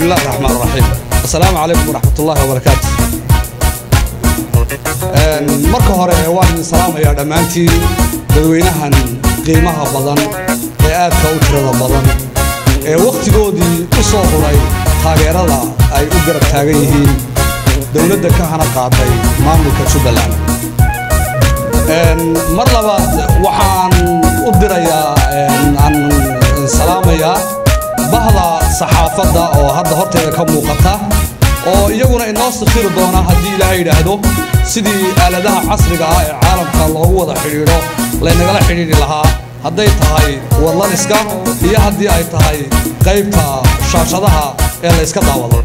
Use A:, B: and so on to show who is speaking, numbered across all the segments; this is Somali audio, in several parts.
A: بسم الله الرحمن الرحيم السلام عليكم ورحمة الله وبركاته marka hore waan idin salaamayaa dhammaantiin dadweynahan qiimaha badan ee aadka u tirada badan ee wakhtigoodii u soo huray taageerada ay u garab taagan yihiin dowladda ka hana qaaday maamulka jubbaland mar labaad waxaan u dirayaa aan salaamayaa bahda saxaafadda oo hadda horteeda ka muuqata oo iyaguna inoo sikhiri doona haddii ilaahay yidhaahdo sidii aaladaha casriga ah ee caalamka loogu wada xidhiidho laynagala xidhiidhi lahaa. Hadday tahay wadlaniska iyo haddii ay tahay qaybta shaashadaha ee layska daawado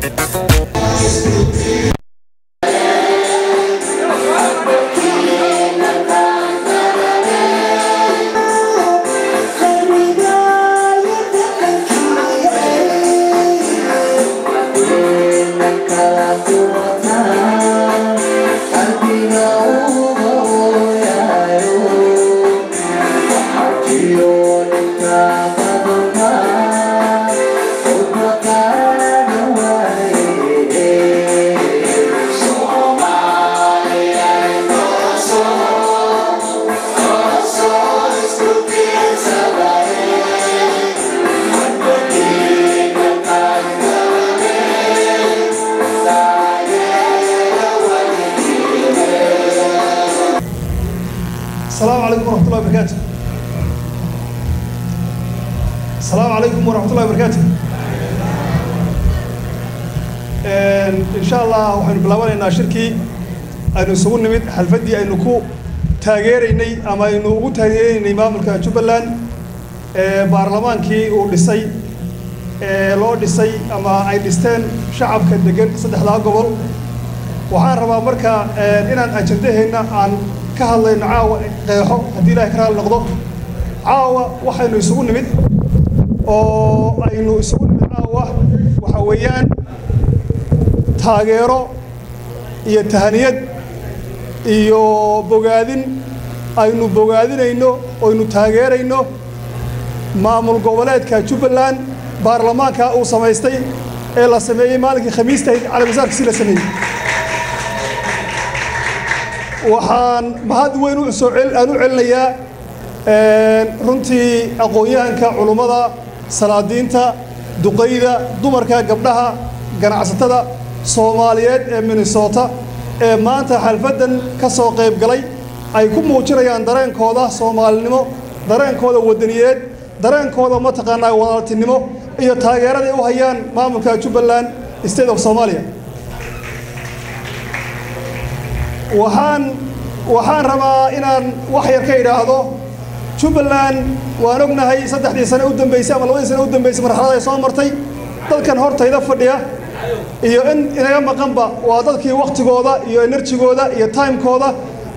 B: waraxmatullahi wabarakaatu insha allah waxaynu bilaabanaynaa shirkii aynu isugu nimid xalfaddii aynu ku taageeraynay ama aynu ugu taageeraynay maamulka jubbaland. Baarlamaankii uu dhisay. Ee loo dhisay ama ay dhisteen shacabka degan saddexdaa gobol. Waxaan rabaa marka inaan ajandaheenna aan ka hadlayno caawa qeexo haddii ilahay ka raali noqdo. Caawa waxaynu isugu nimid oo aynu isugu nimid caawa waxa weeyaan taageero iyo tahaniyad iyo bogaadin. Aynu bogaadinayno oynu taageerayno maamul goboleedka jubbaland baarlamaanka uu samaystay ee la sameeyey maalinkii khamiistahayd calamusaarkiisi la sameeyey. Waxaan mahad weyn aan u celinayaa runtii aqoon-yahanka culummada salaadiinta duqayda dumarka gabdhaha ganacsatada soomaaliyeed ee minnesota ee maanta xalfaddan ka soo qayb galay ay ku muujinayaan dareenkooda soomaalinimo dareenkooda wadaniyeed dareenkooda mataqaanaa walaaltinimo iyo taageeraday u hayaan maamulka jubbaland state of somalia. Waxaan waxaan rabaa inaan wax yar ka idhaahdo jubbaland waan ognahay saddexdii sane u dambeysay ama labadii sane u dambeysay marxalada ay soo martay. Dadkan hortayda fadhiya iyo in inaga maqanba waa dadkii wakhtigooda iyo enerjigooda iyo timekooda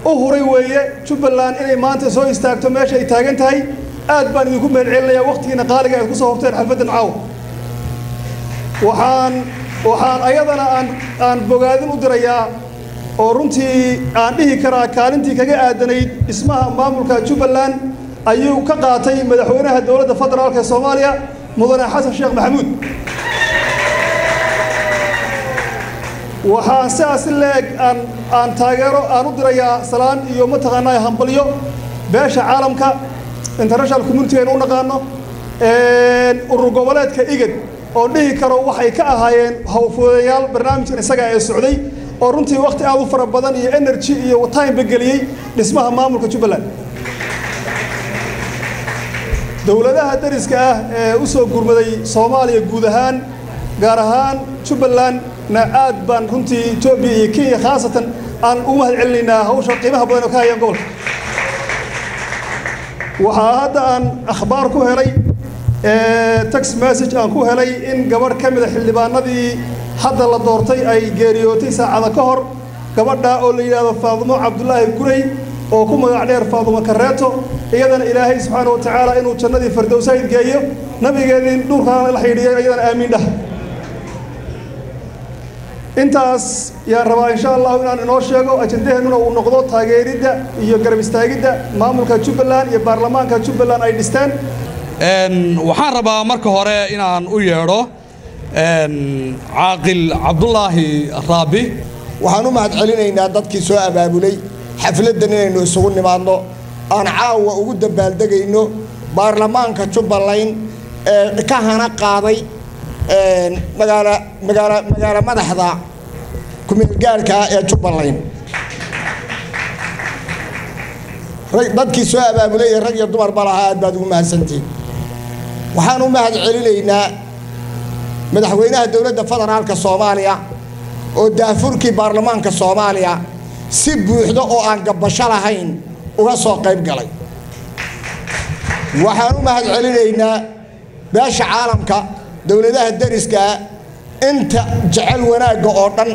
B: u huray weeye. Jubbaland inay maanta soo istaagto meesha ay taagan tahay aad baan idinku mahad celinayaa wakhtigiina qaaliga aad ku soo horteen xalfaddan caawa waxaan waxaan ayadana aan aan bogaadin u dirayaa oo runtii aan dhihi karaa kaalintii kaga aadanayd dhismaha maamulka jubbaland ayuu ka qaatay madaxweynaha dowladda federaalka ee soomaaliya mudane xasan sheekh maxamuud. Waxaan sidaas si leeg aan aan taageero aan u dirayaa salaan iyo mataqaanaa hambalyo beesha caalamka international community aynu u naqaano urur goboleedka igad oo dhihi karo waxay ka ahaayeen hawfudayaal barnaamijkan isaga ee socday oo runtii wakhti aad u fara badan iyo energy iyo timeba geliyey dhismaha maamulka jubbaland dowladaha dariska ah ee u soo gurmaday soomaaliya guud ahaan gaar ahaan jubbalandna aad baan runtii etoobiya iyo kenya khaasatan aan u mahad celinaynaa hawsha qiimaha badan oo ka hayaan gobolka. Waxaa hadda aan akhbaar ku helay text message aan ku helay in gabadh ka mida xildhibaanadii hadda la doortay ay geeriyootay saacada ka hor gabadha oo la yidhaahdo faadumo cabdulaahi gurey oo ku magac dheer faadumo kareeto iyadana ilaahay subxaana wa tacaala inuu jannadii fardowsayd geeyo nabigeedii dhulkaana la xidhiidhiyo iyadana aamiin dhah. Intaas yaan rabaa insha allahu inaan inoo sheego ajendaheennuna uu noqdo taageeridda iyo garab istaagidda maamulka jubbaland iyo baarlamaanka jubbaland ay dhisteen.
A: Waxaan rabaa marka hore inaan u yeedho caaqil cabdulaahi raabi.
C: Waxaan u mahad celinaynaa dadkii soo abaabulay xafladdan inaynu isugu nimaadno. Aan caawa ugu dabaaldegayno baarlamaanka jubbaland ee ka hana qaaday magaalo madaxda kumeelgaarhka ee jubbaland. Dadkii soo abaabulay ee rag iyo dumarba lahaa aad baad ugu mahadsantihin waxaan u mahad celinaynaa madaxweynaha dowladda federaalka soomaaliya oo daafurkii baarlamaanka soomaaliya si buuxdo oo aan gabbasho lahayn uga soo qayb galay. Waxaan u mahad celinaynaa beesha caalamka dowladaha deriskaa inta jecel wanaagga oo dhan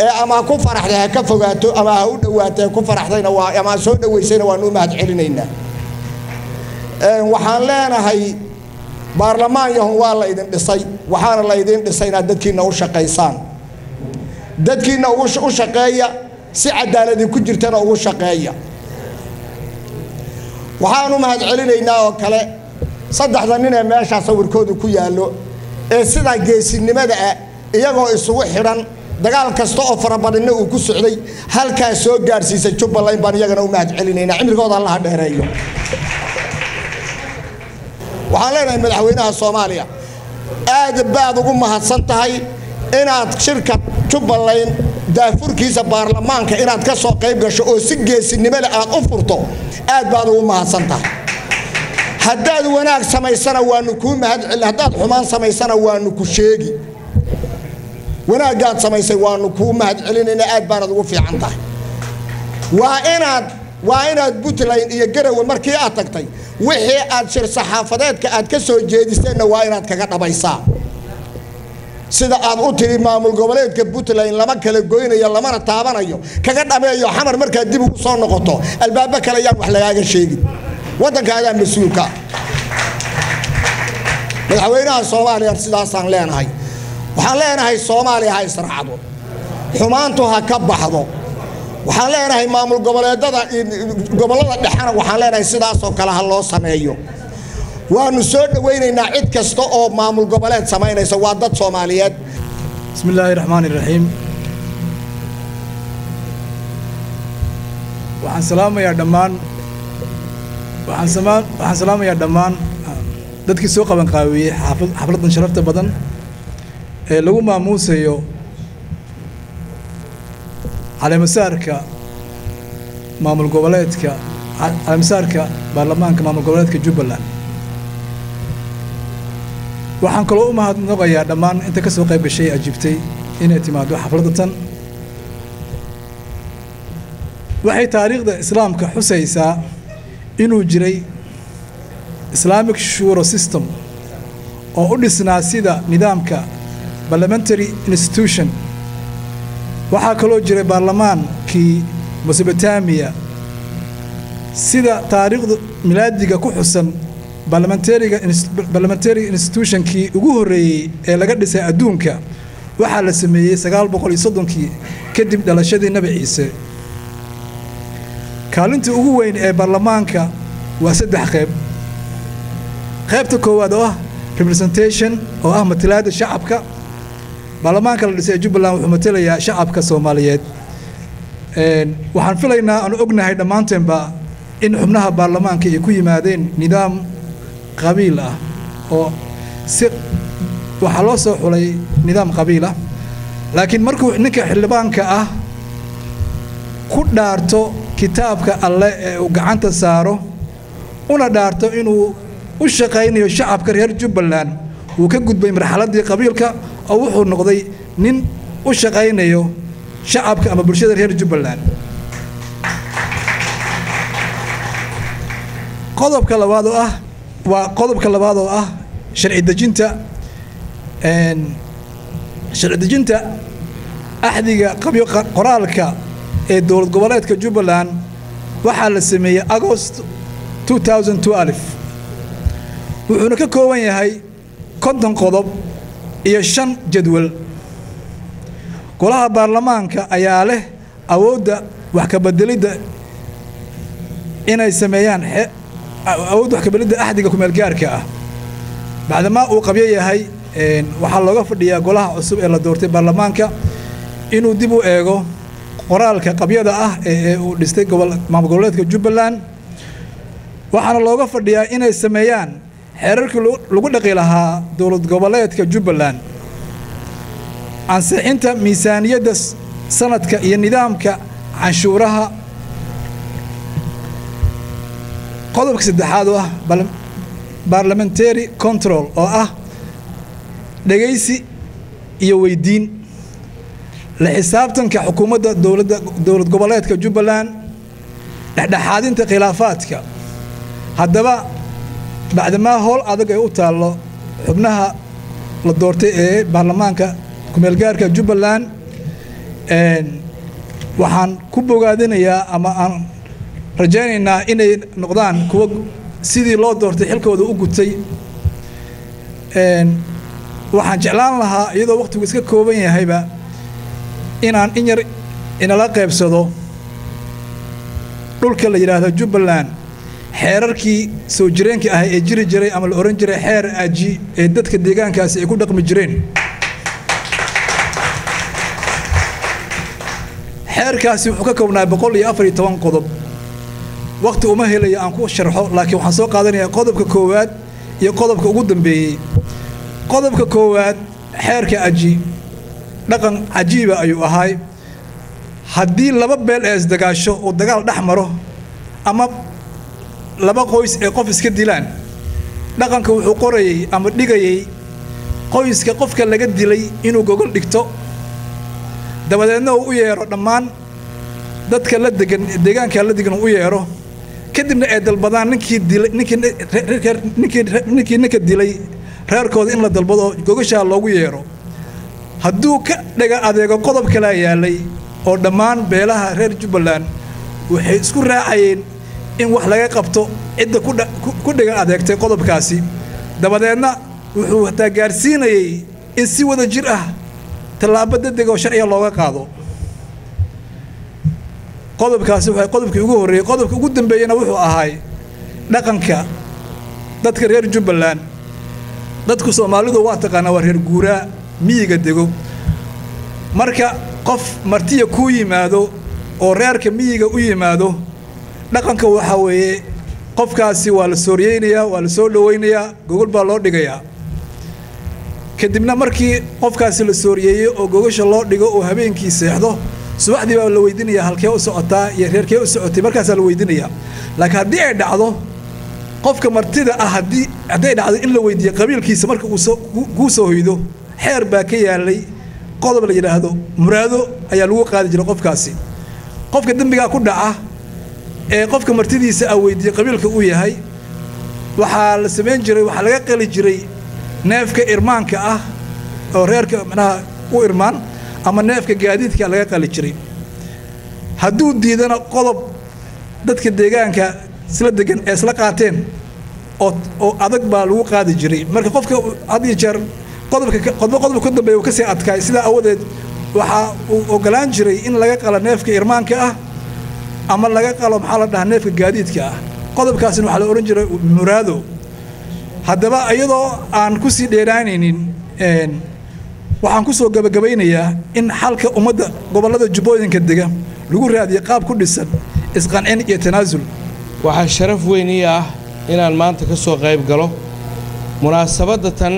C: ee ama ku faraxday ha ka fogaato ama ha u dhowaatee ku faraxdayna waa ama soo dhowaysayna waanu u mahad waxaan leenahay baarlamaan yahun waa la ydin dhisay waxaana la ydin dhisay inaad dadkiinna u shaqaysaan. Dadkiinna u shaqeeya si cadaaladi ku jirtana ugu shaqeeya. Waxaan u mahad celinaynaa oo kale saddexda nin ee meeshaa sawirkoodu ku yaallo ee sidaa geesinimada ah iyagoo isugu xidhan dagaal kasta oo farabadinna uu ku socday halkaa soo gaadhsiisay jubbaland baan iyagana u mahad celinaynaa cimrigooda allaha dheereeyo waxaan leenahay madaxweynaha soomaaliya aad baad ugu mahadsan tahay inaad shirka jubbaland daafurkiisa baarlamaanka inaad ka soo qayb gasho oo si geesinimo leh aad u furto aad baad ugu mahadsan tahay. Haddaad wanaag samaysana waanu kuu mahad celin haddaad xumaan samaysana waanu ku sheegi. Wanaaggaad samaysay waanu kuu mahad celinayna aad baanad ugu fiican tahay. Waa inaad waa inaad puntland iyo garowe markii aad tagtay wixii aad shir saxaafadeedka aad ka soo jeediseenna waa inaad kaga dhabaysaa sida aad u tiri maamul goboleedka puntland lama kala goynayo lamana taabanayo. Kaga dhameeyo xamar markaad dib ugu soo noqoto. Albaabo kale yaan wax lagaaga sheegin. Waddankaadaa mas'uulka madaxweynaha soomaaliya sidaasaan leenahay. Waxaan leenahay soomaaliya ha israacdo xumaantu ha ka baxdo. Waxaan leenahay maamul goboleedada gobollada dhexena waxaan leenahay sidaasoo kale ha loo sameeyo waanu soo dhowaynaynaa cid kasta oo maamul goboleed samaynaysa waa dad soomaaliyeed.
D: Bismi illaahi raxmaan iraxiim waxaan salaamayaa dhammaan waxaan salaamayaa dhammaan dadkii soo qabanqaawiyey xaafad xafladdan sharafta badan ee lagu maamuusayo caleemasaarka maamul goboleedka caleemasaarka baarlamaanka maamul goboleedka jubbaland waxaan kaloo u mahadnaqayaa dhammaan inta ka soo qayb gashay ajiibtay inay timaado xafladda tan. Waxay taariikhda islaamka xusaysaa inuu jiray islamic shuro system oo u dhisnaa sida nidaamka parliamentary institution. Waxaa kaloo jiray baarlamaankii mesobotamiya sida taariikhda milaadiga ku xusan barlamentariga institutionkii ugu horreeyey ee laga dhisay adduunka waxaa la sameeyey sagaal boqol iyo soddonkii kadib dhalashadii nebi ciise. Kaalinta ugu weyn ee baarlamaanka waa saddex qayb qaybta koowaad oo ah representation oo ah matalaadda shacabka. Baarlamaanka la dhisay ee jubbaland wuxuu matalayaa shacabka soomaaliyeed. Waxaan filaynaa aanu ognahay dhammaanteenba in xubnaha baarlamaanka ay ku yimaadeen nidaam qabiil ah oo si waxaa loo soo xulay nidaam qabiil ah. Laakiin markuu ninka xildhibaanka ah ku dhaarto kitaabka alle ee uu gacanta saaro una dhaarto inuu u shaqaynayo shacabka reer jubbaland wuu ka gudbay marxaladdii qabiilka oo wuxuu noqday nin u shaqaynayo shacabka ama bulshada reer jubbaland. Qodobka labaad oo ah waa qodobka labaad oo ah sharci dejinta sharci dejinta axdiga qabyo qoraalka ee dowlad goboleedka jubbaland waxaa la sameeyey agost wuxuuna ka kooban yahay konton qodob iyo shan jadwal. Golaha baarlamaanka ayaa leh awoodda wax kabedelidda inay sameeyaan awoodda wax kabedelidda axdiga kumeelgaarka ah. Bacdamaa uu qabyo yahay waxaa looga fadhiyaa golaha cusub ee la doortay baarlamaanka inuu dib u eego qoraalka qabyada ah ee uu dhistay maamul goboleedka jubbaland. Waxaana looga fadhiyaa inay sameeyaan xeerarkii lagu dhaqi lahaa dowlad goboleedka jubbaland. Ansixinta miisaaniyadda sanadka iyo nidaamka canshuuraha qodobka saddexaad oo ah barlamentary control oo ah dhegaysi iyo weydiin. La xisaabtanka xukuumadda dowladda dowlad goboleedka jubbaland dhexdhexaadinta khilaafaadka. Haddaba bacdamaa howl adag ay u taallo xubnaha la doortay ee baarlamaanka kumeelgaarka jubbaland waxaan ku bogaadinayaa ama aan rajaynaynaa inay noqdaan kuwa sidii loo doortay xilkooda u gutay waxaan jeclaan lahaa iyadoo wakhtigu iska kooban yahayba inaan in yar inala qaybsado dhulka la yidhaahdo jubbaland. Xeerarkii soo jireenka ahay ee jiri jiray ama la ohan jiray xeer aji ee dadka deegaankaasi ay ku dhaqmi jireen. Xeerkaasi wuxuu ka koobnaa boqol iyo afar iyo toban qodob wakhti uma helayo aan ku sharxo laakiin waxaan soo qaadanayaa qodobka koowaad iyo qodobka ugu dambeeyey. Qodobka koowaad xeerka aji dhaqan cajiiba ayuu ahaay haddii laba beel ee isdagaasho uu dagaal dhex maro ama laba qoys ee qof iska dilaan dhaqanka wuxuu qorayey ama dhigayey qoyska qofka laga dilay inuu gogol dhigto dabadeedna uu u yeedho dhammaan dadka la degan deegaanka la degan uu u yeedho kadibna ay dalbadaan ninkii ninka dilay reerkooda in la dalbado gogashaa loogu yeedho hadduu ka dhaga adeego qodob kalaa yaallay oo dhammaan beelaha reer jubbaland waxay isku raacayeen in wax laga qabto cidda ku dhaga adeegtay qodobkaasi. Dabadeedna wuxuu hataa gaarsiinayey in si wada jir ah tallaabo degdeg oo sharciga looga qaado qodobkaasi waa qodobkii ugu horreeyey qodobka ugu dambeeyena wuxuu ahaay dhaqanka dadka reer jubbaland. Dadku soomaalidu waa taqaanaa waa reer guuraa miyiga dego. Marka qof martiya kuu yimaado oo reerka miyiga u yimaado dhaqanka waxaa weeye qofkaasi waa la sooriyeynayaa waa la soo dhowaynayaa gogol baa loo dhigayaa. Kadibna markii qofkaasi la sooriyeeyo oo gogasha loo dhigo oo habeenkii seexdo subaxdii baa la weydiinayaa halkee u socotaa iyo reerkee u socotay markaasaa la weydiinayaa. Laakiin haddii ay dhacdo qofka martida ah haddii hadday dhacdo in la weydiiyo qabiilkiisa marka uu soo hoydo xeer baa ka yaalay qodob la yidhaahdo muraado ayaa lagu qaadi jiray qofkaasi. Qofka dembigaa ku dhaca ee qofka martidiisa a weydiiyey qabiilka uu yahay waxaa la samayn jiray waxaa laga qali jiray neefka irmaanka ah oo reerka macnaha u irmaan ama neefka gaadiidka laga qali jiray. Hadduu diidana qodob dadka deegaanka isla degan ee isla qaateen oo oo adag baa lagu qaadi jiray. Marka qofka had iyo jeer qodobka qodbo qodobka ka dambeeya uu ka sii adkaay sidaa awadeed waxaa uu ogolaan jiray in laga qalo neefka irmaanka ah ama laga qalo maxaa la dhahaa neefka gaadiidka ah. Qodobkaasina waxaa la odhan jiray muraado. Haddaba iyadoo aan ku sii dheeraanaynin waxaan ku soo gabagabaynayaa in xalka ummadda gobollada jubbooyinka dega lagu raadiyo qaab ku dhisan isqancin iyo tanaasul
E: waxaa sharaf weyn ii ah inaan maanta ka soo qayb galo munaasabadda tan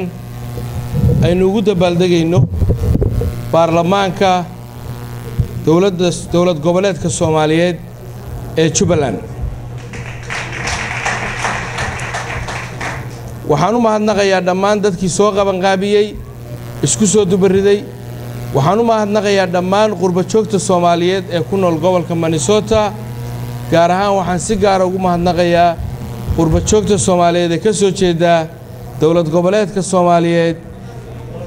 E: aynu ugu dabaaldegayno baarlamaanka dowladda dowlad goboleedka soomaaliyeed ee jubbaland. Waxaan u mahadnaqayaa dhammaan dadkii soo qabanqaabiyey isku soo dubariday. Waxaan u mahadnaqayaa dhammaan qurbajoogta soomaaliyeed ee ku nool gobolka minnesota. Gaar ahaan waxaan si gaara ugu mahadnaqayaa qurbajoogta soomaaliyeed ee ka soo jeedaa dowlad goboleedka soomaaliyeed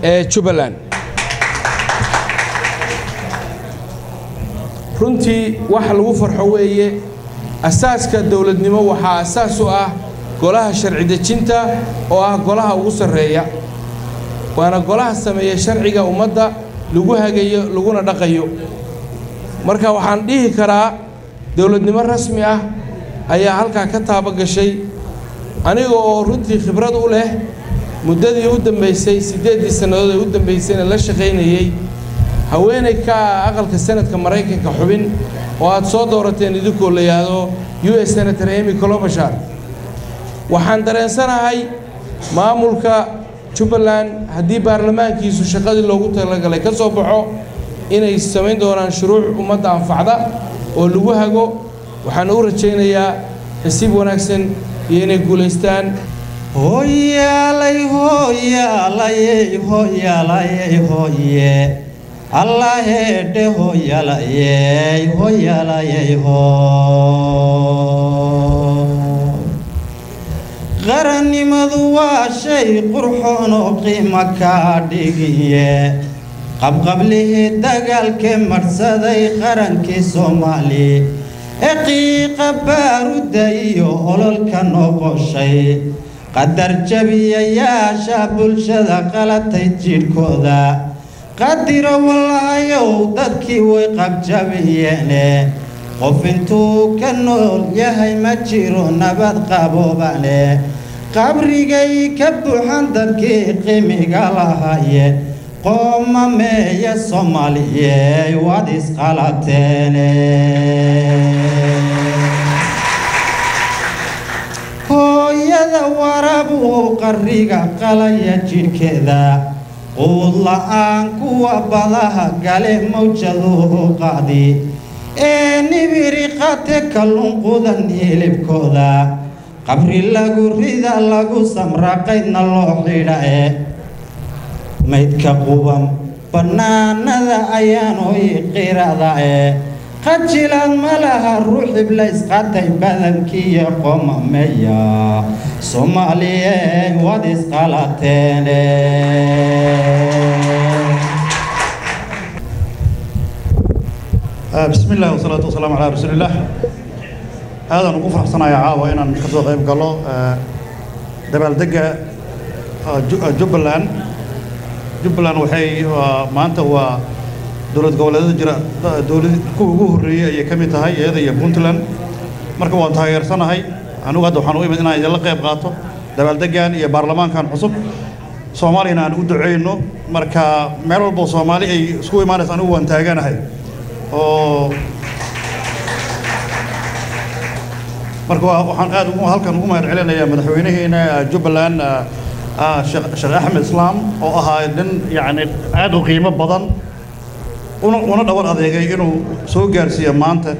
E: ee jubbaland. Runtii wax lagu farxo weeye. Asaaska dowladnimo waxaa asaas u ah golaha sharci dejinta oo ah golaha ugu sarreeya waana golaha sameeya sharciga ummadda lagu hagayo laguna dhaqayo. Marka waxaan dhihi karaa dowladnimo rasmi ah ayaa halkaa ka taaba gashay. Aniga oo runtii khibrad u leh muddadii u dambaysay siddeeddii sannadood ee u dambaysayna la shaqaynayey haweenay ka ah aqalka sanadka maraykanka xubin oo aad soo doorateen idinkoo la yidhaahdo u s senator emy colobashar waxaan dareensanahay maamulka jubbaland haddii baarlamaankiisu shaqadii loogu talagalay ka soo baxo inay samayn doonaan shuruuc ummadda anfacda oo lagu hago waxaan u rajaynayaa nasiib wanaagsan iyo inay guulaystaan
F: hoyaalay hoyaalayey hoyaalayey hoye. Allaheedhe hoyaalayey hoyaalayey ho qarannimadu waa shay qurxoon oo qiimo kaa dhigiye qabqablihii dagaalkee marhsaday qarankii soomaali ee qiiqa baarudda iyo ololka noqoshay. Qadar jabiyayaasha bulshada qalatay jidhkooda. Qadiro wallaayow dadkii way qabjabiyeene qof intuu ka nool yahay ma jiro nabad qaboobane qabrigay ka buuxan dadkii qimiga lahaye qooma meeya soomaaliyey waad isqalateene hooyada warabuu qarriga qalaya jidhkeeda quud la'aan kuwa badaha gale mawjaduu qaadi. Ee nibiri qate kalluunqudan hilibkooda qabri lagu rida lagu samraqaydna loo xidha e maydka quban bannaanada ayaanoy qirada ee qajilaad ma laha ruuxib laysqatay badankiiyo qomameya. Soomaaliyey waad isqalateene
G: bismi illah wasalaatu wasalaamu calaa rasuulillaah aadaan ugu faraxsanaya caawa inaan ka soo qayb galo dabaaldegga jubbaland. Jubbaland waxay maanta waa dowlad goboleedyada jira dowlad kuwa ugu horreeyey ayay ka mid tahay iyada iyo puntland. Marka waan taageersanahay anigu hadda waxaan u imid inaan idinla qayb qaato dabaaldeggan iyo baarlamaankan cusub. Soomaaliyana aan u duceyno marka meel walbo soomaali ay isku imaanaysa anigu waan taaganahay. Oo marka waxaan aad halkan ugu mahad celinayaa madaxweynaheena jubbaland sheekh axmed islaam oo ahaa nin yacni aad u qiimo badan una dhabar adeegay inuu soo gaarsiiyo maanta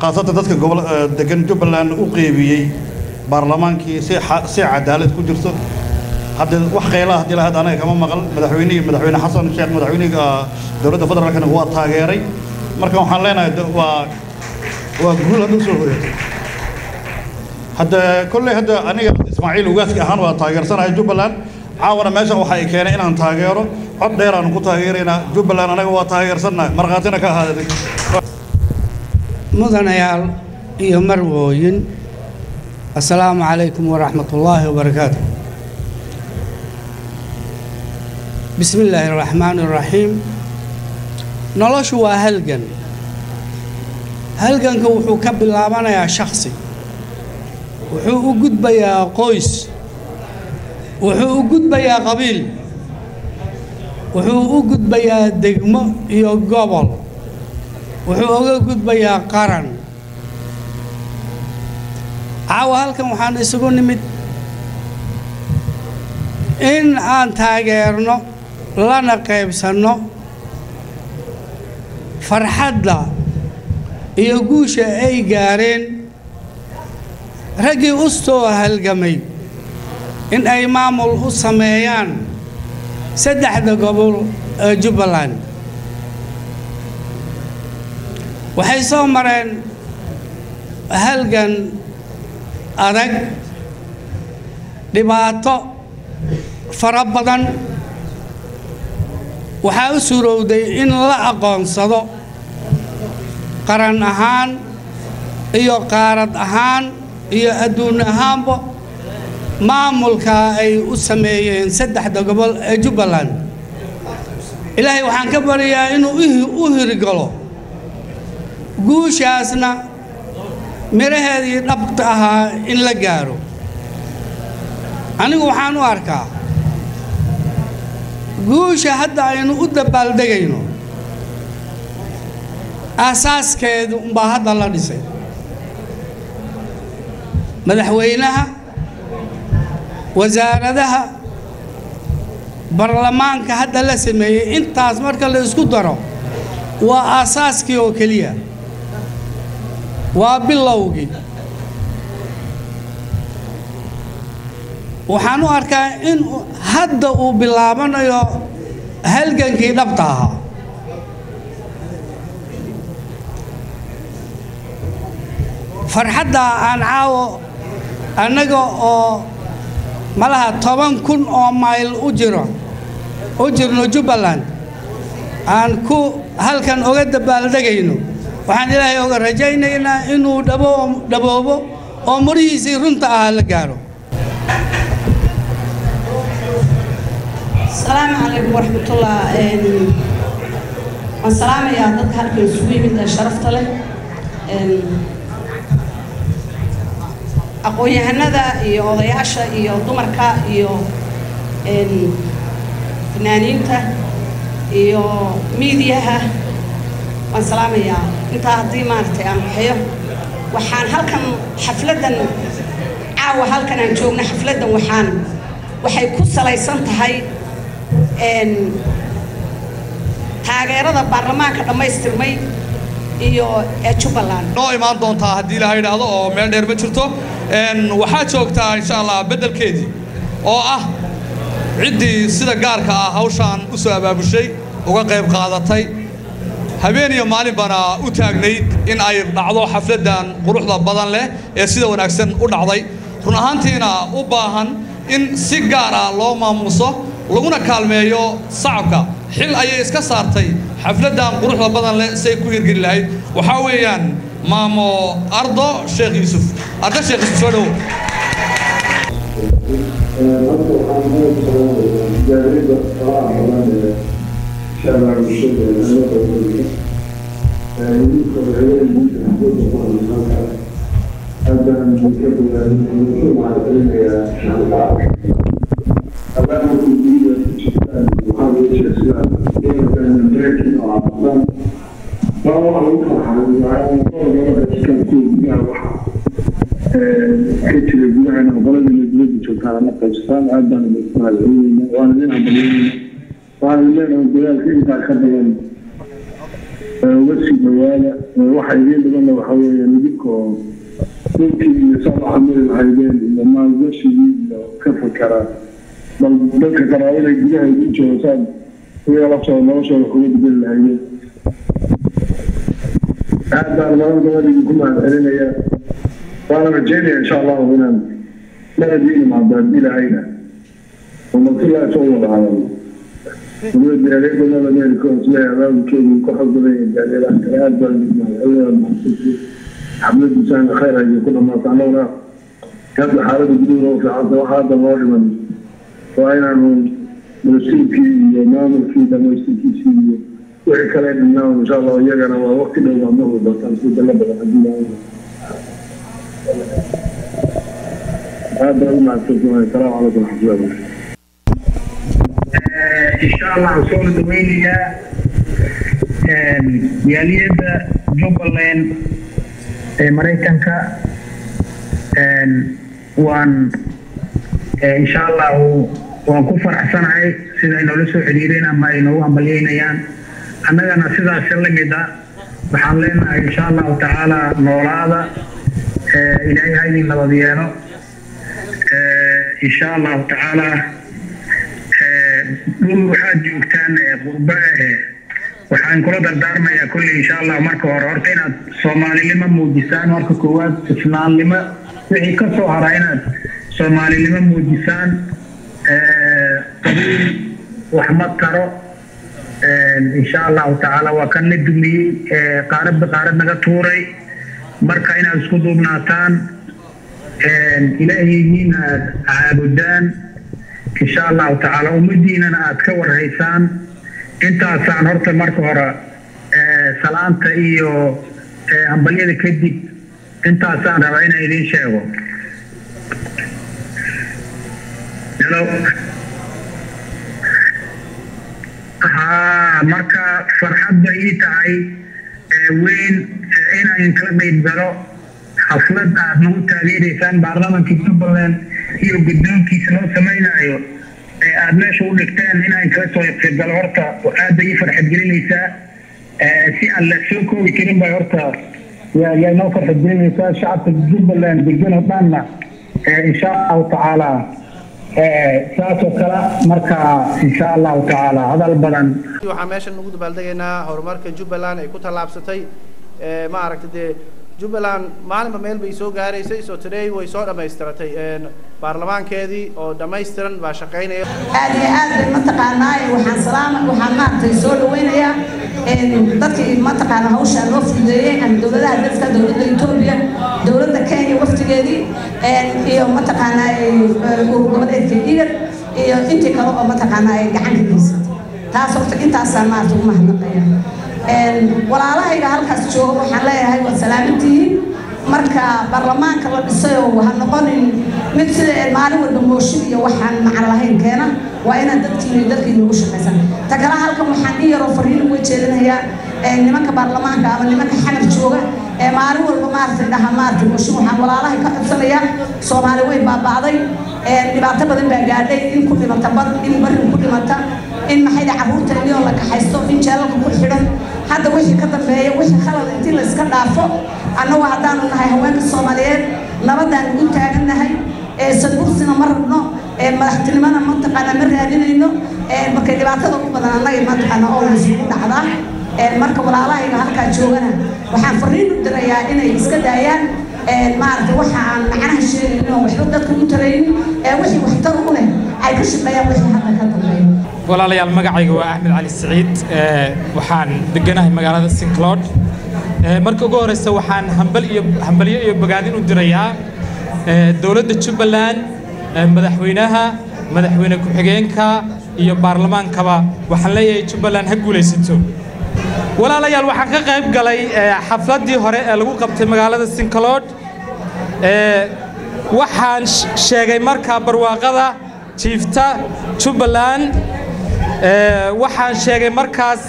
G: khaasatan dadka gobol degan jubbaland u qeybiyey baarlamaankii si cadaalad ku jirto. Hadda wax qaylaha haddii lahayd anaga kama maqal madaxweynihii madaxweyne xasan sheekh madaxweynihii dowladda federaalkana waa taageeray. Marka waxaan leenahay waa guul hadda u soo hoyatay hadda kolley hadda aniga ismaaciil ugaaski ahaan waa taageersanahay jubbaland. Caawana meeshan waxa ay keenay inaan taageero. Cod dheeraan ku taageeraynaa jubbaland anaga waa taageersannahay. Markhaatina ka ahaaday
H: mudanayaal iyo marwooyin. Assalaamu calaykum waraxmat ullaahi wabarakaatu bismi illaahi araxmaani araxiim noloshu waa halgan. Halganka wuxuu ka bilaabanayaa shaksi wuxuu u gudbayaa qoys. Wuxuu u gudbayaa qabiil. Wuxuu u gudbayaa degmo iyo gobol. Wuxuu uga gudbayaa qaran. Caawa halkan waxaan isugu nimid in aan taageerno lana qaybsanno farxadda iyo guusha ay gaareen raggii u soo halgamay in ay maamul u sameeyaan saddexda gobol ee jubbaland. Waxay soo mareen halgan adag dhibaato fara badan. Waxaa u surowday in la aqoonsado qaran ahaan iyo qaarad ahaan iyo adduun ahaanba maamulka ay u sameeyeen saddexda gobol ee jubbaland. Ilaahay waxaan ka baryayaa inuu u hirgalo. Guushaasna midhaheedii dhabta ahaa in la gaaro. Anigu waxaan u arkaa guusha hadda aynu u dabaaldegayno. Aasaaskeedu umbaa hadda la dhisay madaxweynaha wasaaradaha baarlamaanka hadda la sameeyey intaas marka la isku daro waa aasaaskii oo keliya. Waa bilowgii. Waxaan u arkaa in hadda uu bilaabanayo halgankii dhabta ahaa. Farxadda aan caawo annaga oo malaha toban kun oo mayl u jiro u jirno jubbaland aan ku halkan oga dabaaldegayno waxaan ilaahay oga rajaynaynaa inuu dhabo dhaboobo oo marihiisii runta ahaa la gaaro
I: السلام عليكم ورحمة الله والسلام يا ضد هالك السوي من شرفت له aqoon-yahanada iyo odayaasha iyo dumarka iyo fanaaniinta iyo miidiyaha. Waan salaamayaa. Intaa haddii maaragtay aan waxeeyo waxaan halkan xafladdan caawa halkan aan joogno xafladdan waxaan waxay ku salaysan tahay taageerada baarlamaanka dhammaystirmay iyo ee jubbaland
A: noo imaan doontaa haddii ilaha yidhaahdo oo meel dheer ma jirto waxaa joogtaa insha allah beddelkeedii oo ah ciddii sida gaarka ah hawshaan u soo abaabushay uga qayb qaadatay. Habeen iyo maalin bana u taagnayd in ay dhacdo xafladdan quruxda badan leh ee sida wanaagsan u dhacday. Run ahaantiina u baahan in si gaar ah loo maamuuso laguna kaalmeeyo sacabka. Xil ayay iska saartay xafladdan quruxda badan leh say ku hirgeli lahayd. Waxaa weeyaan maamo ardo sheekh yuusuf ardo sheekh yuusuf soo dhowo
J: kajira gudaheena qoladina dibadda joogtaan la qaybsataan aad baan idinku mahadcelinayna waana idin hambalyeynayna waxaan leenahay dadaalka intaa ka badan uga sii dhawaada waxa idiin badanna waxa weeye idinkoo dhulkii iyo qaraabada gudaha idin jooga saad iyaga noloshooda kuga bedeli lahaydeen هذا الموضوع اللي كنا علينا وأنا رجعني ان شاء الله هنا لا ندين مع بلاد عينا ومطلع لها شغل على الله ونود عليكم أنا بنيكم اسمع امام كيف كحب يعني الاحتياج حمد مسانا خير هي كل ما طعنونا كانت حالته بدون في عرض وحاضر غالبا واين من نسيبكي ومامركي دمويستيكي سيدي wixii kale dhimnaan insha allah iyagana waa waqti dhow maalmahu doontaan si dalla badan haddii aad baa asalaamu calaykum waraxmatullahi wabarakatu eh,
K: insha allah waan soo dhaweynayaa yaaliyada jubbaland ee maraykanka. Waan eh, insha allahu waan ku faraxsanahay sida ay noola soo xiriireen ama ay noogu hambalyeynayaan annagana sidaas la mid a waxaan leenahay insha allahu tacaala noolaada ilaahay ha idin nabad yeelo insha allahu tacaala dhul waxaad joogtaan qurba waxaan kula dardaarmayaa kulli insha allah marka hore horta inaad soomaalinimo muujisaan marka koowaad islaamnimo wixii ka soo haraa inaad soomaalinimo muujisaan qabiil wax ma taro insha allahu tacaala waa kan la dumiyey qaaradba qaarad naga tuuray. Marka inaad isku duubnaataan ilaahiyiina aad caabudaan. Insha allahu tacaala ummadiinana aad ka warhaysaan intaasaan horta marka hore salaanta iyo hambalyada kadib intaasaan rabaa inaan idiin sheego haa marka farxad bay ii tahay weyn inaan kala galo xaflad aad nagu taageeraysaan baarlamaanka jubbaland iyo guddoonkiisa loo samaynayo ee aad meesha u dhigteen inaan kala soo qaybgalo horta aad bay ii farxad gelinaysaa si aan la soo koobi karin bay horta yaa yaa noo farxad gelinaysaa shacabka jubbaland degan oo dhanna insha allahu tacaala saasoo kale marka insha allahu tacaala hadal badan.
L: Waxaan meeshan ugu dabaaldegaynaa horumarka jubbaland ay ku tallaabsatay maaragta dee jubbaland maalinba meel bay soo gaaraysay so today way soo dhammaystiratay baarlamaankeedii oo dhammaystiran baa shaqaynaya.
I: Aad iyo aad bay mataqaanaa waxaan salaama waxaan maaragtay soo dhaweynayaa dadkii mataqaana hawsha loo fududeeyey ama dowladaha dadka dowladda etoobiya dowladda kenya waftigeedii iyo mataqaanaa goboleedka igar iyo intii kale oo mataqaanaa ay gacan ka geysatay taas horta intaasaa maaragta ugu mahadnaqaya walaalahayga halkaas jooga waxaan leeyahay waa salaamantihiin marka baarlamaanka la dhisayoo ha noqonin mid sida maalin walba mooshin iyo waxaan macan lahayn keena. Waa inaad dadkiina iyo dadkiina ugu shaqaysan ta kale halkan waxaan in yaroo fariin uga jeedinayaa nimanka baarlamaanka ama nimanka xamar jooga. Ee maalin walba maaragtay dhaha maaragtay mooshin waxaan walaalahay ka codsanayaa soomaali way baaba'day dhibaato badan baa gaadhay. In ku dhimata bad in barin ku dhimata in maxayda carruurta iyoo la kaxaysto in jeelalka ku xidhan hadda wixii ka dambeeya wixii khalad intii la iska dhaafo annagu haddaanu nahay haweenka soomaaliyeed nabadaan ugu taagannahay sadbursina ma rabno madaxtinimana mataqaana ma raadinayno markay dhibaatada ugu badan annaga mataqaana oo isugu dhacdaa marka walaalahayga halkaa joogana. Waxaan fariin u dirayaa inay iska daayaan maaragtay waxa aan macnaha sheegaynin oo waxba dadka u taraynin wixii waxtar u leh
M: walaalayaal magacayga waa axmed cali siciid waxaan deganahay magaalada sincloud marka ugu horeysa waxaan hambalyo iyo bogaadin u dirayaa dowladda jubbaland madaxweynaha madaxweyne ku-xigeenka iyo baarlamaankaba. Waxaan leeyahay jubbaland ha guulaysato. Walaalayaal waxaan ka qayb galay xafladdii hore ee lagu qabtay magaalada sincloud waxaan sheegay markaa barwaaqada jiifta jubbaland waxaan sheegay markaas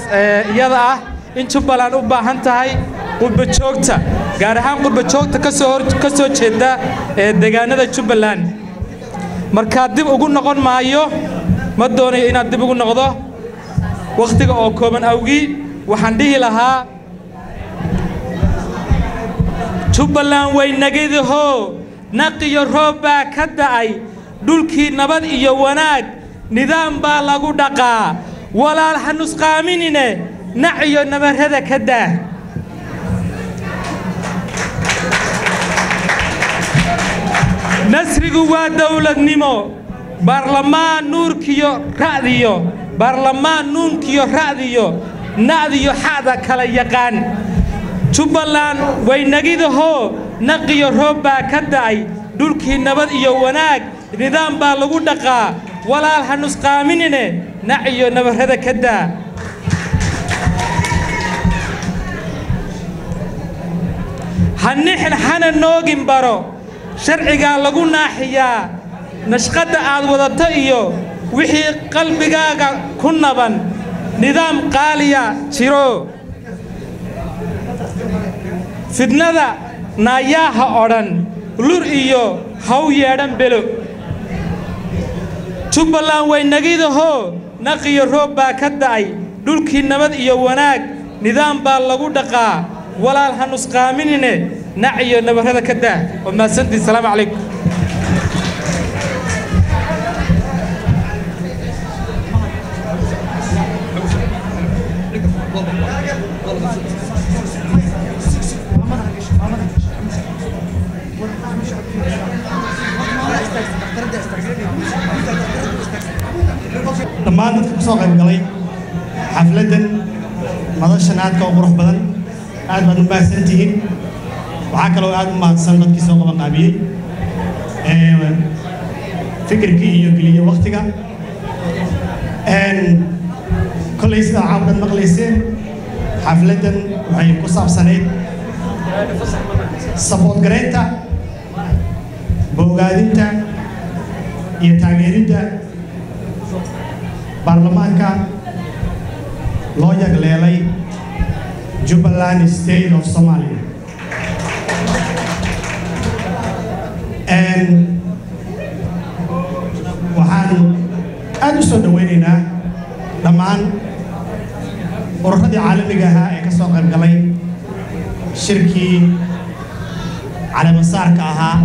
M: iyada ah in jubbaland u baahan tahay qurbajoogta gaar ahaan qurbajoogta ka soo jeeda deegaanada jubbaland. Markaa dib ugu noqon maayo ma doonayo inaad dib ugu noqdo? Wakhtiga oo kooban awgii waxaan dhihi lahaa jubbaland way nagidaho naqiyo roob baa ka da'ay dhulkii nabad iyo wanaag nidaam baa lagu dhaqaa. Walaal ha nusqaaminine nac iyo nabarrada ka daa. Nasrigu waa dowladnimo. Baarlamaan nuurkiyo ra'diyo. Baarlamaan nuunkiyo ra'diyo. Na'diyo xa'da kala yaqaan. Jubbaland way nagidahoo naqiyo roob baa ka da'ay. Dhulkii nabad iyo wanaag nidaam baa lagu dhaqaa walaal ha nusqaaminine nac iyo nabarrada ka daa. Ha nixin hana noogin baro. Sharcigaa lagu naaxiyaa nashqadda aad wadato iyo wixii qalbigaaga ku naban. Nidaam qaaliya jiro. Fidnada naayaaha odhan. Lur iyo haw yeedhan belo jubbaland way nagidahoo naqiyo roob baa ka da'ay. Dhulkii nabad iyo wanaag nidaam baa lagu dhaqaa. Walaal ha nusqaaminine nac iyo nabarrada ka daa. Waa mahadsantiin salaamu calaykum
N: dhammaan dadka ku soo qayb galay xafladdan madashan aadka u qurux badan aad baad u mahadsan tihiin waxaa kaloo aad u mahadsan dadkii soo qaban qaabiyey fikirkii iyo geliye waktiga kollay sidaa caawdad maqlayseen xafladdan waxay ku saabsanayd sabood boogaadinta iyo taageeridda baarlamaanka loo yagleelay jubbaland state of somalia. Waxaan aad u soo dhowaynaynaa dhammaan ururadii caalamiga ahaa ee ka soo qayb shirkii caleemasaarka ahaa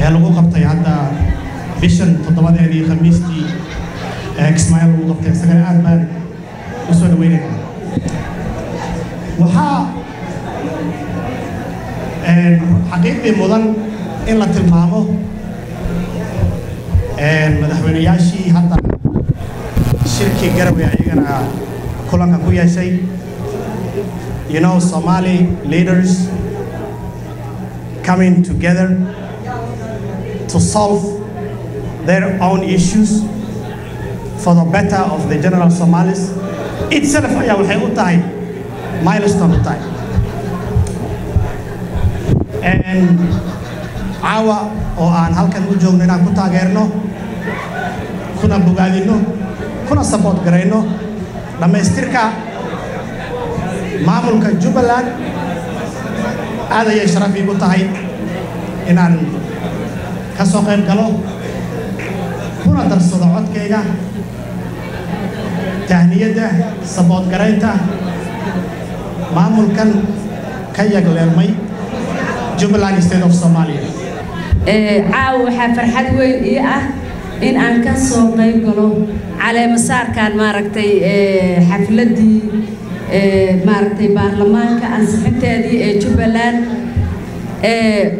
N: ee lagu qabtay hadda bishan toddobadeedii khamiistii kismaayo lagu qabtay isagana aad baan u soo dhowaynaynaa waxaa xaqiiqdii mudan in la tilmaamo madaxweynayaashii hadda shirkii garowe ayagana kulanka ku yeeshay you know somali leaders coming together to solve their own issues for the better of the general somalis. Itself ayaa waxay u tahay milestone u tahay caawa oo aan halkan u joogno inaan ku taageerno kuna bogaadinno kuna saboot garayno dhammaystirka maamulka jubbaland aad ayay sharaf iigu tahay inaan ka soo qayb galo kuna darsado codkayga tahniyadda saboot garaynta maamulkan ka yagleelmay jubbaland state of somalia.
O: Caawa waxaa farxad weyn ii ah in aan ka soo qayb galo caleemasaarkan maaragtay xafladdii maaragtay baarlamaanka ansixinteedii ee jubbaland.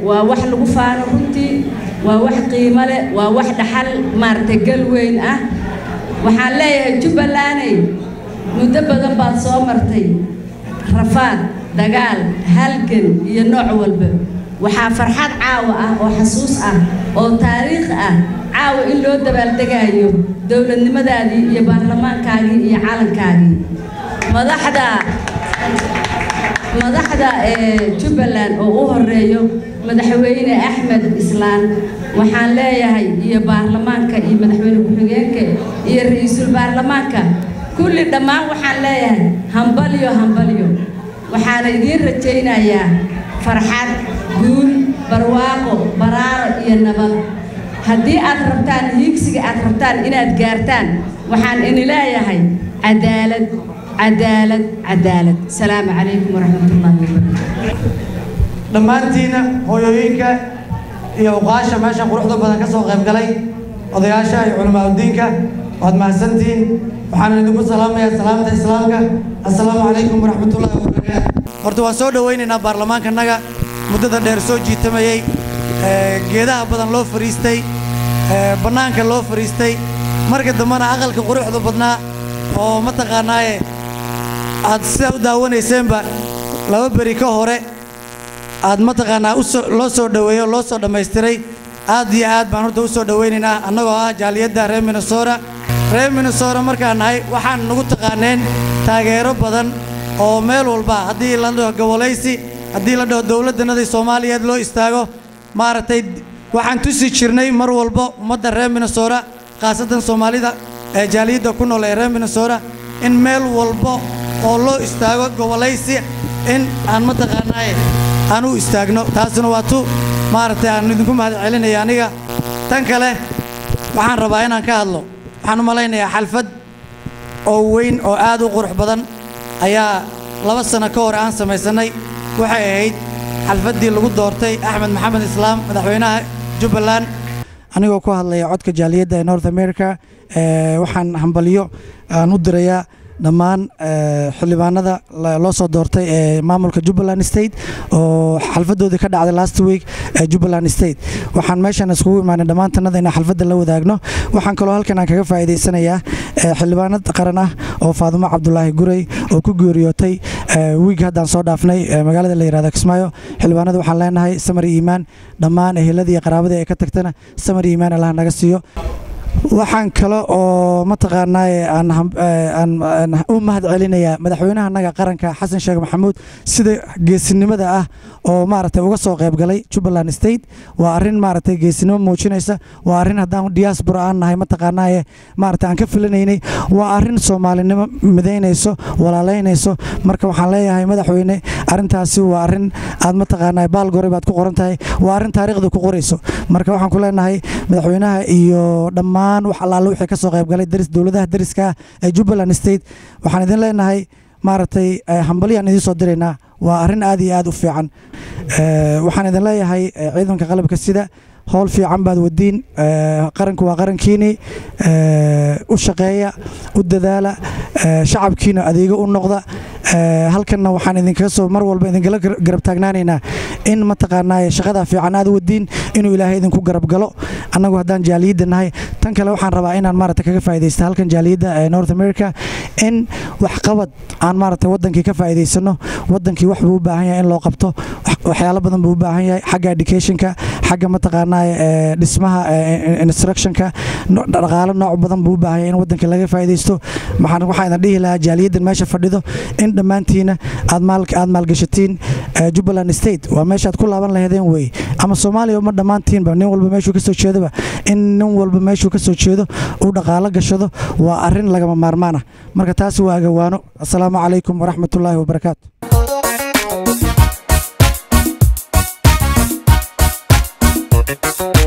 O: Waa wax lagu faano runtii waa wax qiimo leh waa wax dhaxal maaragtay gal weyn ah waxaan leeyahay jubbalanday muddo badan baad soo martay. Rafaad dagaal halgan iyo nooc walba. Waxaa farxad caawa ah oo xasuus ah oo taariikh ah caawa in loo dabaaldegaayo dowladnimadaadii iyo baarlamaankaagii iyo calankaagii. Madaxda madaxda ee jubbaland oo u horeeyo madaxweyne axmed islaan. Waxaan leeyahay iyo baarlamaanka iyo madaxweyne ku-xigeenka iyo ra'iisul baarlamaanka. Kulli dhammaan waxaan leeyahay hambalyo hambalyo. Waxaana idiin rajaynayaa farxad guul barwaaqo baraaro iyo nabad. Haddii aad rabtaan hiigsiga aad rabtaan inaad gaartaan waxaan ini leeyahay cadaalad cadaalad cadaalad. Asalaamu calaykum waraxmatullaahi wabarakaatu
P: dhammaantiinna hooyooyinka iyo uqaasha meesha quruxda badan ka soo qayb galay odayaasha iyo culamaauddiinka waad mahadsantihiin waxaan idinku salaamayaa salaamta islaamka. Assalaamu calaykum waraxmatullaahi wabarakaatu horta waan soo dhowaynaynaa baarlamaankanaga muddada dheer soo jiitamayey geedaha badan loo fariistay. Bannaanka loo fariistay. Marka dambena aqalka quruxda badnaa oo mataqaanaaye aad sidaa u daawanayseenba laba beri ka hore aad mataqaanaa loo soo dhoweeyo loo soo dhammaystiray aad iyo aad baan horta u soo dhowaynaynaa annagoo ah jaaliyadda reer minnesota. Reer minnesota markaan nahay waxaan nagu taqaaneen taageero badan oo meel walba haddii la dhaho gobolaysi haddii la dhaho dowladdanadii soomaaliyeed loo istaago maaragtay waxaan tusi jirnay mar walba ummadda reer minnesota khaasatan soomaalida ee jaaliyadda ku nool ee reer minnesota in meel walba oo loo istaago gobolaysi in aan mataqaanaaye aan u istaagno taasina waa tu. Maaragtay aan idinku mahad celinaya aniga. Tan kale waxaan rabaa inaan ka hadlo. Waxaan u malaynayaa xalfad oo weyn oo aad u qurux badan. Ayaa laba sano ka hor aan samaysannay. Waxay ahayd xalfaddii lagu doortay axmed maxamed islaam madaxweynaha jubbaland. Anigoo ku hadlaya codka jaaliyadda ee north america waxaan hambalyo aan u dirayaa dhammaan xildhibaanada loo soo doortay ee maamulka jubbaland state oo xalfadoodii ka dhacday last week ee jubbaland state. Waxaan meeshan iskugu imaanay dhammaantanada inaan xalfadda la wadaagno. Waxaan kaloo halkan aan kaga faa'iidaysanayaa xildhibaanad qaran ah oo faadumo cabdulaahi gurey oo ku geeriyootay wiig haddaan soo dhaafnay magaalada la yihahdo kismaayo. Xildhibaanada waxaan leenahay samar iimaan. Dhammaan eheladii qaraabadii ay ka tagtana samar iimaan allah naga siiyo
Q: waxaan kale oo mataqaanaaye aan u mahad celinayaa madaxweynaha annaga qaranka xasan sheekh maxamuud sida geesinimada ah oo maaragtay uga soo qayb galay jubbaland state. Waa arrin maaragtay geesinimo muujinaysa waa arrin haddaan diaspora aan nahay mataqaanaaye maaragtay aan ka filanaynay waa arrin soomaalinimo midaynayso walaalaynayso. Marka waxaan leeyahay madaxweyne arrintaasi waa arrin aad mataqaanaaye baalgore baad ku qoran tahay. Waa arrin taariikhda ku qorayso. Marka waxaan ku leenahay madaxweynaha iyo dhammaan wax allaale wixii ka soo qayb galay daris dowladaha dariska ee jubbaland state. Waxaan idin leenahay maaragtay eh, hambalyaan idiin soo diraynaa. Waa arrin aad iyo aad u fiican. Eh, waxaan idin leeyahay eh, ciidanka qalabka sida howl fiican baad wadiin eh, qaranku waa qarankiini eh, u shaqeeya u dadaala eh, shacabkiina adeego u noqda. Halkanna waxaan idinkaga soo mar walba idinkala gar- garab in mataqaanaaye shaqada fiican aad wadiin inuu ilaahay idinku garab galo. Haddaan jaaliyadda nahay tan kale waxaan rabaa inaan maaragta kaga faa'iidaysta halkan jaaliyadda ee north america in waxqabad aan maaragta wadankii ka faa'iidaysano wadankii wax buu u baahan yahay in loo qabto wax- waxyaalo badan buu u baahan yahay xagga educationka xagga mataqaanaaye ee, dhismaha ee, instructionka dhaqaalo nooc badan buu u baahan yahay in wadanka laga faa'iidaysto. Waxaan waxaan idin dhihi lahaa jaaliyaddan meesha fadhido in dhammaantiina aad maal aad maalgashatiin eh, jubbaland state. Waa meeshaad ku laaban lahaydeen wey. Ama soomaaliya uma dhammaantiinba nin walba meeshuu ka soo jeedoba in nin walba meeshuu ka soo jeedo uu dhaqaalo gashado waa arrin lagama maarmaan ah marka taasi waa agawaano asalaamu calaykum waraxmatullaahi wabarakaatu Thank you.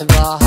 Q: impossible.